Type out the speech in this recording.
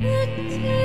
The